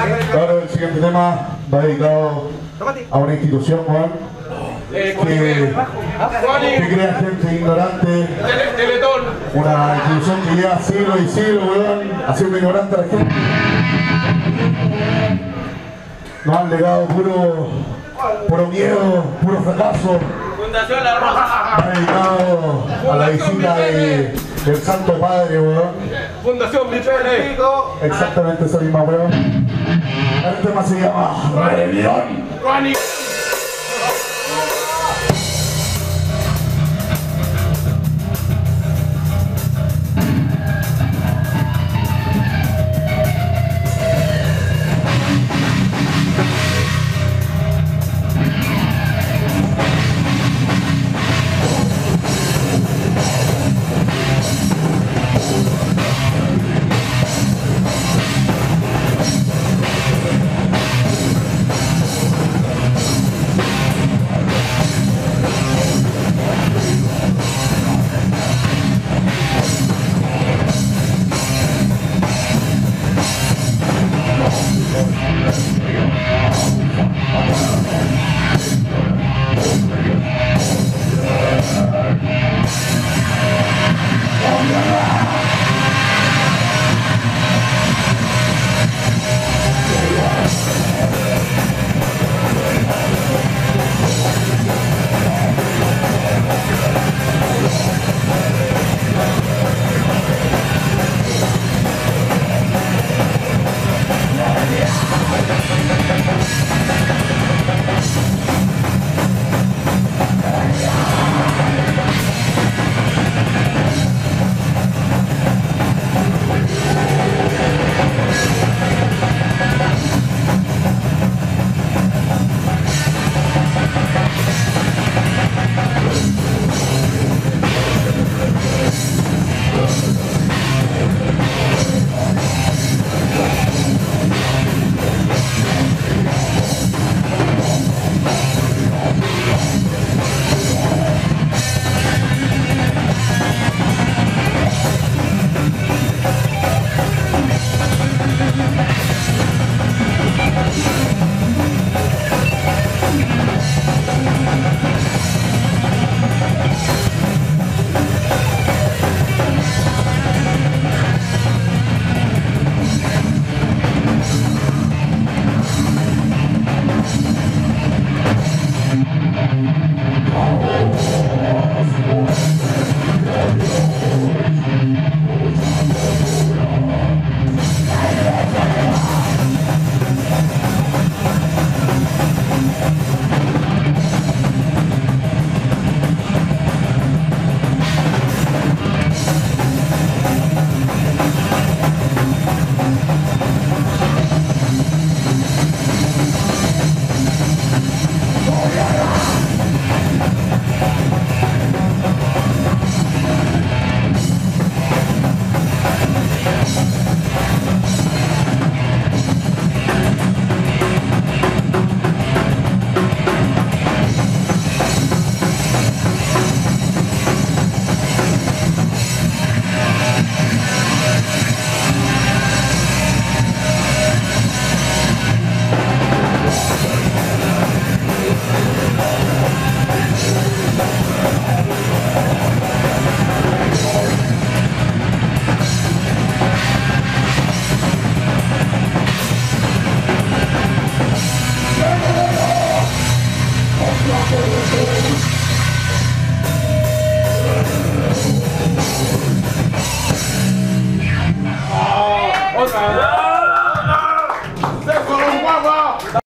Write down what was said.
Ahora el siguiente tema va dedicado a una institución, Juan, que, que crea gente ignorante, una institución que lleva siglos y siglos, weón, haciendo ignorante a la gente. Nos han legado puro, puro miedo, puro fracaso. Fundación La Rosa. Va dedicado a la visita de, del Santo Padre, weón. Fundación Vipele. Exactamente esa misma weón. El tema se llama Rebelión.